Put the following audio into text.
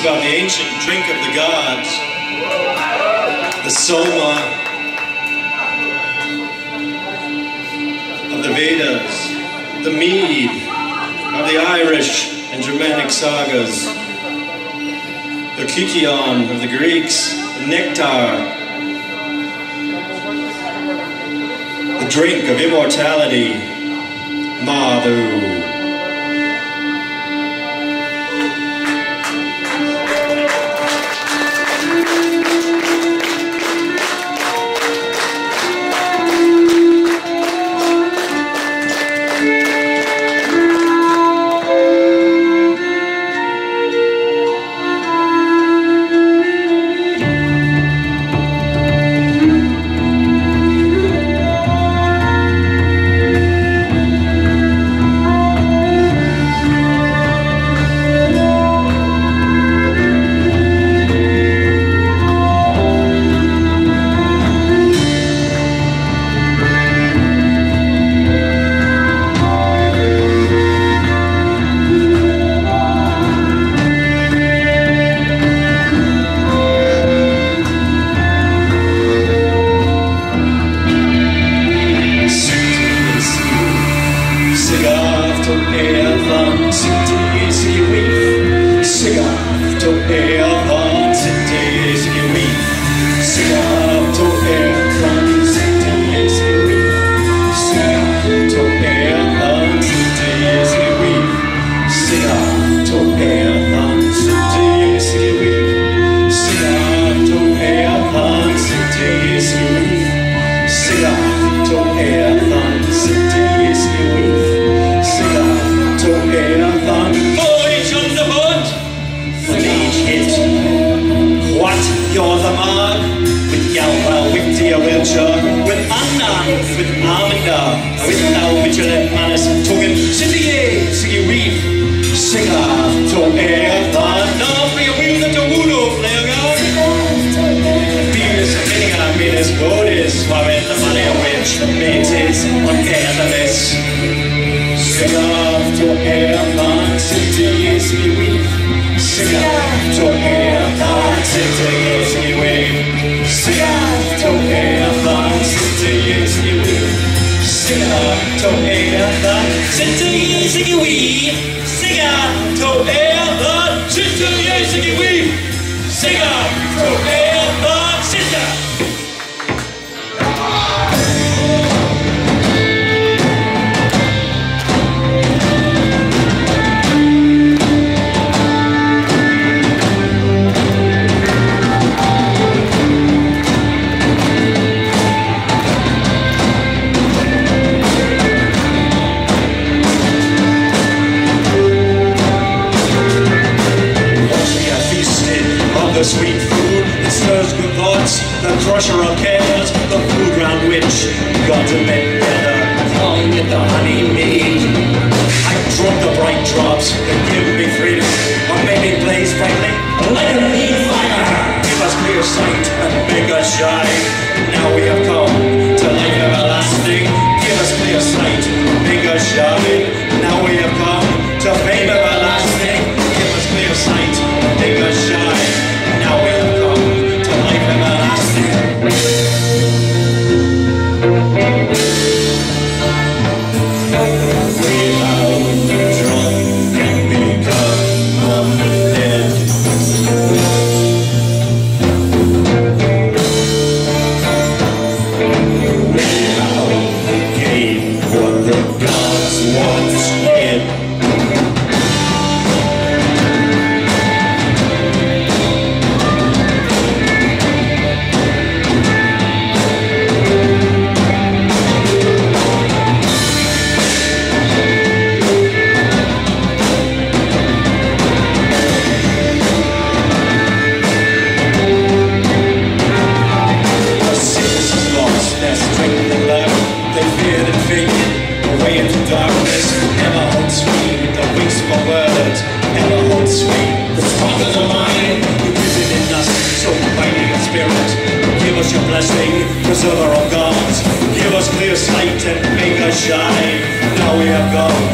About the ancient drink of the gods, the soma of the Vedas, the mead of the Irish and Germanic sagas, the kykeon of the Greeks, the nectar drink of immortality, Madhu. Together toqué a with John, with Anna, with Arminda, with Now, Michelet, Manus, Tugin, Sindhye, Sigi Reef, Siga, to Air, Vanna, Fria Wheels, and to Wudo, Flairgar, Venus, Minninga, Venus, Godis, Wavet, the Money of which, Metis, on Air, the Less, Siga, to Air, Vanna, Sindhye, Sigi Reef, Siga, to Air, Vanna, Sindhye, Sigi Sitter i Sigiwi, Sigga to er the Sitter i Sigiwi, to pressure on cares. The food round which got to bed together. Calling it the honey mead. I drunk the bright drops that give me freedom. My baby blaze brightly like a mean fire. Give us clear sight and make us shine. Now we have into darkness. Never holds me, the wings of for word Never holds me, the sparkles of mine You visit in us, so finding in spirit. Give us your blessing, preserver of gods. Give us clear sight and make us shine. Now we have gone.